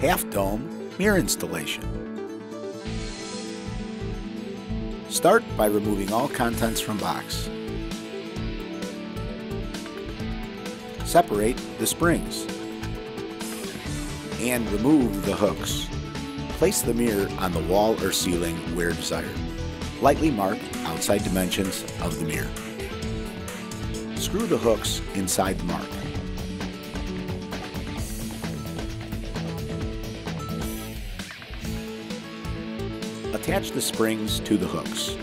half dome mirror installation. Start by removing all contents from box. Separate the springs and remove the hooks. Place the mirror on the wall or ceiling where desired. Lightly mark outside dimensions of the mirror. Screw the hooks inside the mark. Attach the springs to the hooks.